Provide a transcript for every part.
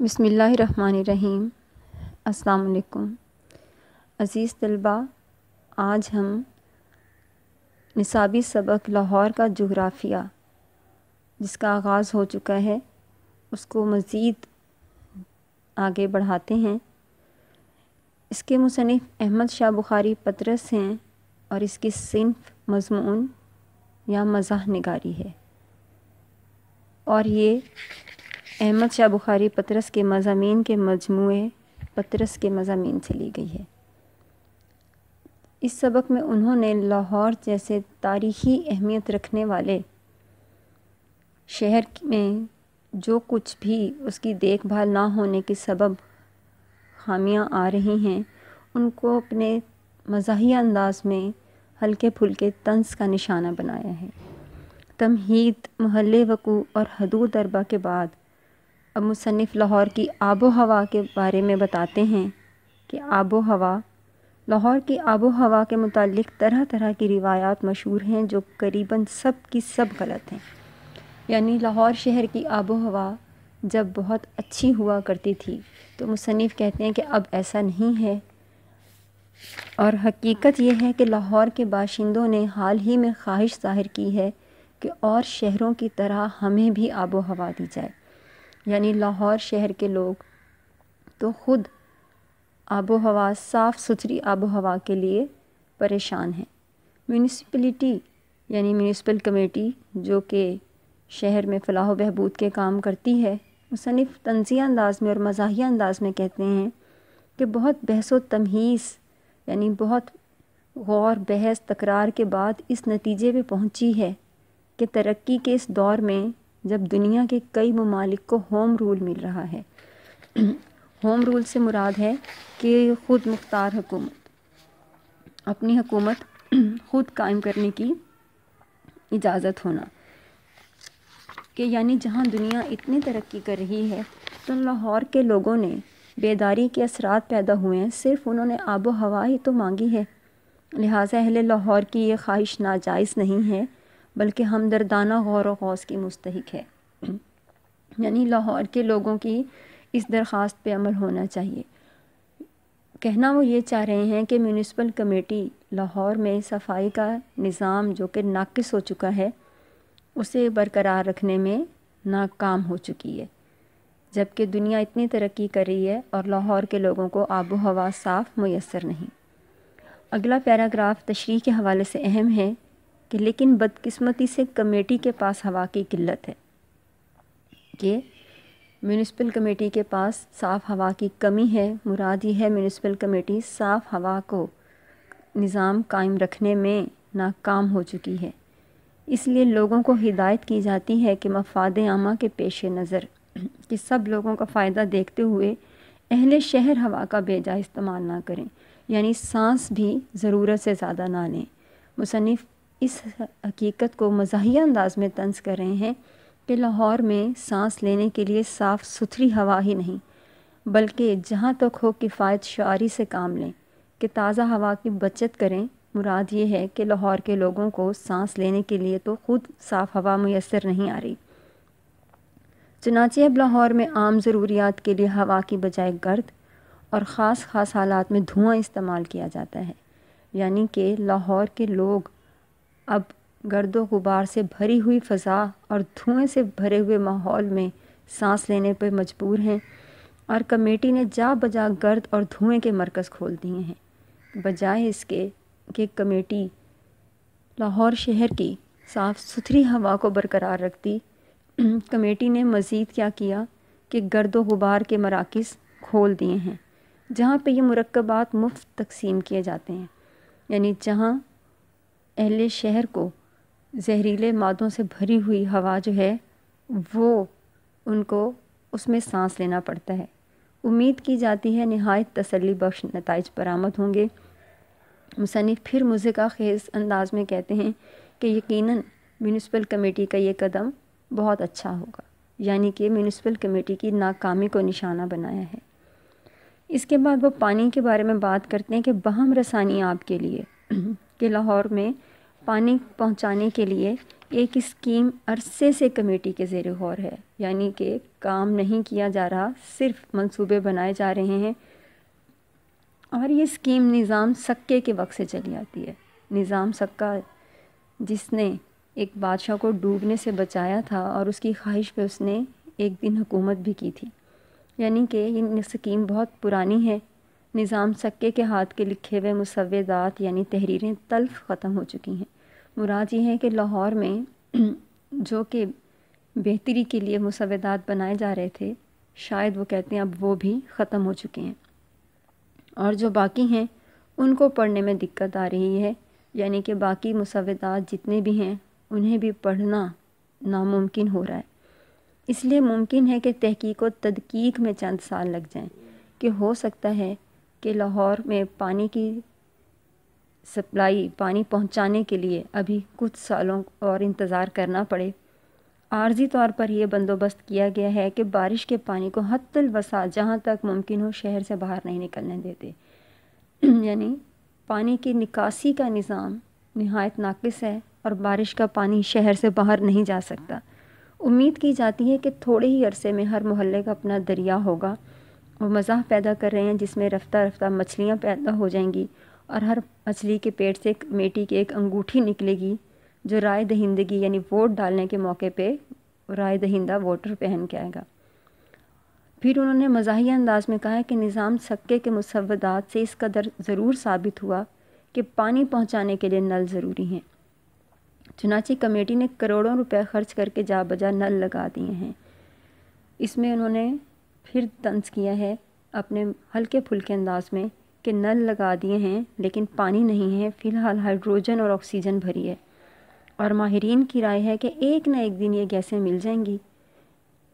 बिसमीम् अस्सलाम अज़ीज़ तलबा, आज हम निसाबी सबक लाहौर का जोग्राफ़िया, जिसका आगाज़ हो चुका है, उसको मज़ीद आगे बढ़ाते हैं। इसके मुसनफ़ अहमद शाह बुखारी पतरस हैं और इसकी सिनफ मजमून या मज़ाह निगारी है। और ये अहमद शाह बुखारी पतरस के मजामी के मजमू पतरस के मजामी से ली गई है। इस सबक में उन्होंने लाहौर जैसे तारीख़ी अहमियत रखने वाले शहर में जो कुछ भी उसकी देखभाल ना होने के सबब खामियाँ आ रही हैं, उनको अपने मज़ाही अंदाज में हल्के फुल्के तंस का निशाना बनाया है। तमहीद महल वकू और हदूद अरबा के बाद अब मुसनफ़ लाहौर की आबो हवा के बारे में बताते हैं कि आबो हवा लाहौर की आबो हवा के मुतालिक तरह तरह की रिवायात मशहूर हैं जो करीबन सब की सब गलत हैं। यानी लाहौर शहर की आबो हवा जब बहुत अच्छी हुआ करती थी तो मुसनफ़ कहते हैं कि अब ऐसा नहीं है। और हकीकत यह है कि लाहौर के बाशिंदों ने हाल ही में ख्वाहिश ज़ाहिर की है कि और शहरों की तरह हमें भी आबो हवा दी जाए। यानी लाहौर शहर के लोग तो ख़ुद आबो हवा साफ़ सुथरी आबो हवा के लिए परेशान हैं। म्यूनिसपलिटी यानी म्यूनिसिपल कमेटी जो कि शहर में फ़लाह बहबूद के काम करती है मुसनफ़ तंजिया अंदाज में और मज़ाहिया अंदाज में कहते हैं कि बहुत बहस व तमहीस यानी बहुत गौर, बहस, तकरार के बाद इस नतीजे पे पहुँची है कि तरक्की के इस दौर में जब दुनिया के कई ममालिक को होम रूल मिल रहा है। होम रूल से मुराद है कि ख़ुद मुख्तार हुकूमत, अपनी हुकूमत ख़ुद कायम करने की इजाज़त होना। कि यानी जहाँ दुनिया इतनी तरक्की कर रही है तो लाहौर के लोगों ने बेदारी के असरात पैदा हुए हैं, सिर्फ़ उन्होंने आबो हवा ही तो मांगी है। लिहाजा अहले लाहौर की ये ख्वाहिश नाजायज़ नहीं है। बल्कि हमदर्दाना गौर व गौस की मुस्तक है। यानी लाहौर के लोगों की इस दरख्वास्त पे अमल होना चाहिए। कहना वो ये चाह रहे हैं कि म्यूनिसिपल कमेटी लाहौर में सफ़ाई का निज़ाम जो कि नाकिस हो चुका है, उसे बरकरार रखने में नाकाम हो चुकी है। जबकि दुनिया इतनी तरक्की कर रही है और लाहौर के लोगों को आबो हवा साफ़ मैसर नहीं। अगला पैराग्राफ तशरी के हवाले से अहम है कि लेकिन बदकिस्मती से कमेटी के पास हवा की किल्लत है। कि म्यूनिसिपल कमेटी के पास साफ़ हवा की कमी है, मुराद ये है म्यूनिसिपल कमेटी साफ़ हवा को निज़ाम कायम रखने में नाकाम हो चुकी है। इसलिए लोगों को हिदायत की जाती है कि मफाद आमा के पेश नज़र कि सब लोगों का फ़ायदा देखते हुए अहले शहर हवा का बेजा इस्तेमाल ना करें, यानी सांस भी ज़रूरत से ज़्यादा ना लें। मुसनफ़ इस हकीकत को मज़ाहिया अंदाज में तंज कर रहे हैं कि लाहौर में सांस लेने के लिए साफ़ सुथरी हवा ही नहीं, बल्कि जहाँ तक हो किफ़ायत शारी से काम लें, कि ताज़ा हवा की बचत करें। मुराद ये है कि लाहौर के लोगों को सांस लेने के लिए तो ख़ुद साफ़ हवा मैसर नहीं आ रही। चनाचे अब लाहौर में आम ज़रूरियात के लिए हवा की बजाय गर्द और ख़ास ख़ास हालात में धुआँ इस्तेमाल किया जाता है, यानी कि लाहौर के लोग अब गर्दो गुबार से भरी हुई फ़ज़ा और धुएँ से भरे हुए माहौल में सांस लेने पर मजबूर हैं और कमेटी ने जा बजा गर्द और धुएँ के मरकज़ खोल दिए हैं। बजाय इसके कि कमेटी लाहौर शहर की साफ़ सुथरी हवा को बरकरार रखती, कमेटी ने मज़ीद क्या किया कि गर्द गुबार के मराकज़ खोल दिए हैं, जहाँ पे ये मरकबात मुफ़्त तकसीम किए जाते हैं। यानी जहाँ अहले शहर को जहरीले मादों से भरी हुई हवा जो है, वो उनको उसमें सांस लेना पड़ता है। उम्मीद की जाती है नहायत तसली बख्श नतज बरामद होंगे। मुसनफ़ फिर मुझे का खेज़ अंदाज में कहते हैं कि यकीनन म्यूनिसिपल कमेटी का ये कदम बहुत अच्छा होगा, यानी कि म्यूनिसिपल कमेटी की नाकामी को निशाना बनाया है। इसके बाद वो पानी के बारे में बात करते हैं कि बहम रसानी आपके लिए कि लाहौर में पानी पहुँचाने के लिए एक स्कीम अरसे से कमेटी के ज़ेर गौर है। यानी कि काम नहीं किया जा रहा, सिर्फ़ मंसूबे बनाए जा रहे हैं। और ये स्कीम निज़ाम सक्के के वक्त से चली आती है। निज़ाम सक्का, जिसने एक बादशाह को डूबने से बचाया था और उसकी ख्वाहिश पे उसने एक दिन हुकूमत भी की थी। यानी कि ये स्कीम बहुत पुरानी है। निज़ाम सक्के के हाथ के लिखे हुए मुसवदात यानी तहरीरें तल्फ ख़त्म हो चुकी हैं। मुराद ये है कि लाहौर में जो कि बेहतरी के लिए मुसवदात बनाए जा रहे थे, शायद वो कहते हैं अब वो भी ख़त्म हो चुके हैं। और जो बाकी हैं, उनको पढ़ने में दिक्कत आ रही है, यानी कि बाकी मुसवदात जितने भी हैं, उन्हें भी पढ़ना नामुमकिन हो रहा है। इसलिए मुमकिन है कि तहकीक व तदकीक में चंद साल लग जाएँ, कि हो सकता है कि लाहौर में पानी की सप्लाई, पानी पहुँचाने के लिए अभी कुछ सालों और इंतज़ार करना पड़े। आर्जी तौर पर यह बंदोबस्त किया गया है कि बारिश के पानी को हत्तल वसा, जहाँ तक मुमकिन हो, शहर से बाहर नहीं निकलने देते। यानी पानी की निकासी का निज़ाम नहायत नाकस है और बारिश का पानी शहर से बाहर नहीं जा सकता। उम्मीद की जाती है कि थोड़े ही अरसे में हर मोहल्ले का अपना दरिया होगा। वो मज़ाह पैदा कर रहे हैं जिसमें रफ्ता रफ्ता मछलियाँ पैदा हो जाएँगी और हर मछली के पेट से एक मेटी की एक अंगूठी निकलेगी, जो राय दहिंदगी यानी वोट डालने के मौके पे राय दहिंदा वोटर पहन के आएगा। फिर उन्होंने मजाही अंदाज में कहा कि निज़ाम सक्के के मुसवदात से इस कदर ज़रूर साबित हुआ कि पानी पहुँचाने के लिए नल ज़रूरी हैं। चुनाची कमेटी ने करोड़ों रुपए खर्च करके जा बजा नल लगा दिए हैं। इसमें उन्होंने फिर तंज किया है अपने हल्के फुल्के अंदाज में कि नल लगा दिए हैं, लेकिन पानी नहीं है। फ़िलहाल हाइड्रोजन और ऑक्सीजन भरी है। और माहरीन की राय है कि एक न एक दिन ये गैसें मिल जाएँगी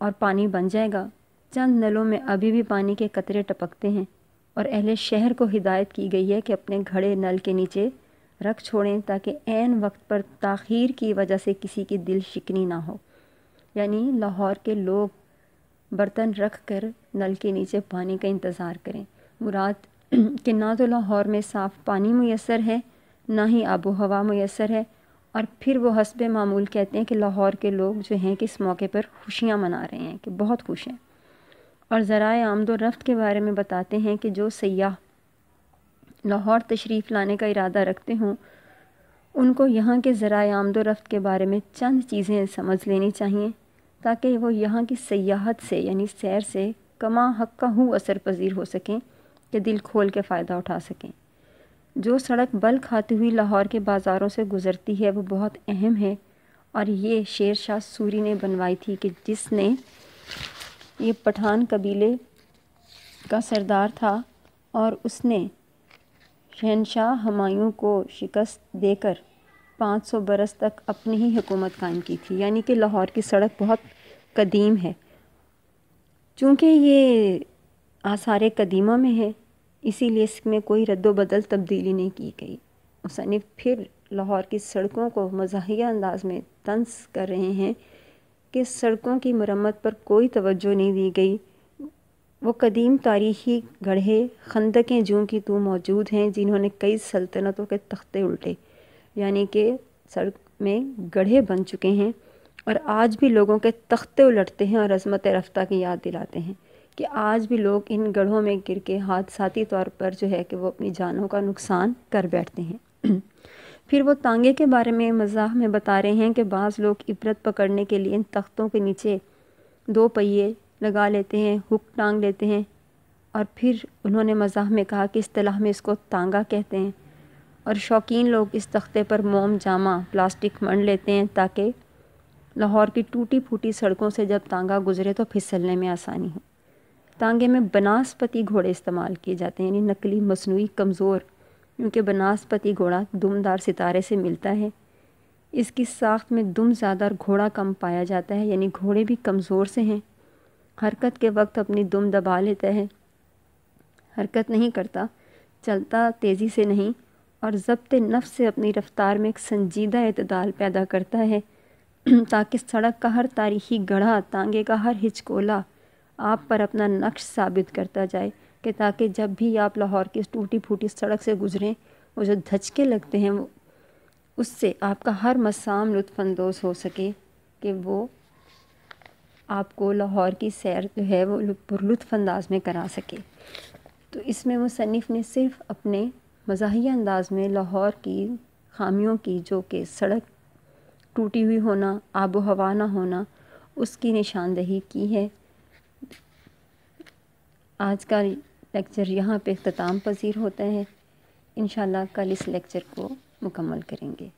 और पानी बन जाएगा। चंद नलों में अभी भी पानी के कतरे टपकते हैं और अहले शहर को हिदायत की गई है कि अपने घड़े नल के नीचे रख छोड़ें ताकि एन वक्त पर ताख़ीर की वजह से किसी की दिल शिकनी ना हो। यानी लाहौर के लोग बर्तन रख कर नल के नीचे पानी का इंतज़ार करें। मुराद कि ना तो लाहौर में साफ़ पानी मैसर है, ना ही आबो हवा मैसर है और फिर वो हसब मामूल कहते हैं कि लाहौर के लोग जो हैं कि इस मौके पर खुशियाँ मना रहे हैं कि बहुत खुश हैं। और ज़रा आमदो रफ्त के बारे में बताते हैं कि जो सयाह लाहौर तशरीफ़ लाने का इरादा रखते हों, उनको यहाँ के ज़रा आमदो रफ्त के बारे में चंद चीज़ें समझ लेनी चाहिए। ताकि वो यहाँ की सयाहत से, यानी सैर से कमा हक का हूँ असर पजीर हो सकें कि दिल खोल के फ़ायदा उठा सकें। जो सड़क बल खाती हुई लाहौर के बाज़ारों से गुज़रती है, वो बहुत अहम है। और ये शेर शाह सूरी ने बनवाई थी कि जिसने ये पठान कबीले का सरदार था और उसने शहनशाह हमायूं को शिकस्त देकर 500 बरस तक अपनी ही हुकूमत कायम की थी। यानी कि लाहौर की सड़क बहुत कदीम है। चूँकि ये आसार कदीमा में है, इसीलिए इसमें कोई रद्दबदल तब्दीली नहीं की गई। मुसनफ़ फिर लाहौर की सड़कों को मजाहिया अंदाज में तंस कर रहे हैं कि सड़कों की मरम्मत पर कोई तवज्जो नहीं दी गई। वो कदीम तारीख़ी गढ़े खंदकें जूँ की तू मौजूद हैं, जिन्होंने कई सल्तनतों के तख्ते उल्टे, यानी कि सड़क में गढ़े बन चुके हैं। और आज भी लोगों के तख्ते उलटते हैं और अजमत रफ्ता की याद दिलाते हैं कि आज भी लोग इन गढ़ों में गिर के हादसाती तौर पर जो है कि वो अपनी जानों का नुकसान कर बैठते हैं। फिर वो तांगे के बारे में मज़ाक में बता रहे हैं कि बाज़ लोग इबरत पकड़ने के लिए इन तख्तों के नीचे दो पहिए लगा लेते हैं, हुक टांग लेते हैं और फिर उन्होंने मज़ाक में कहा कि तलाह में इसको तांगा कहते हैं और शौकीन लोग इस तख्ते पर मोम जामा, प्लास्टिक मंड लेते हैं ताकि लाहौर की टूटी फूटी सड़कों से जब तांगा गुजरे तो फिसलने में आसानी हो। तांगे में बनास्पति घोड़े इस्तेमाल किए जाते हैं, यानी नकली मसनू कमज़ोर, क्योंकि बनास्पति घोड़ा दुमदार सितारे से मिलता है। इसकी साख्त में दुम ज़्यादा और घोड़ा कम पाया जाता है, यानी घोड़े भी कमज़ोर से हैं। हरकत के वक्त अपनी दुम दबा लेता है। हरकत नहीं करता, चलता तेज़ी से नहीं, और ज़ब्त नफ्स से अपनी रफ़्तार में एक संजीदा अतदाल पैदा करता है। ताकि सड़क का हर तारीखी गढ़ा, तांगे का हर हिचकोला आप पर अपना नक्श साबित करता जाए कि ताकि जब भी आप लाहौर की टूटी फूटी सड़क से गुज़रें वो जो धचके लगते हैं, वो, उससे आपका हर मसाम लुफानंदोज़ हो सके कि वो आपको लाहौर की सैर जो है, वो पुरलुत्फ़ में करा सके। तो इसमें मुसनफ़ ने सिर्फ़ अपने मज़ाहिया अंदाज में लाहौर की खामियों की, जो कि सड़क टूटी हुई होना आबो हवा ना होना, उसकी निशानदही की है। आज का लेक्चर यहाँ पे अख्ताम पजीर होता है। इन कल इस लेक्चर को मुकम्मल करेंगे।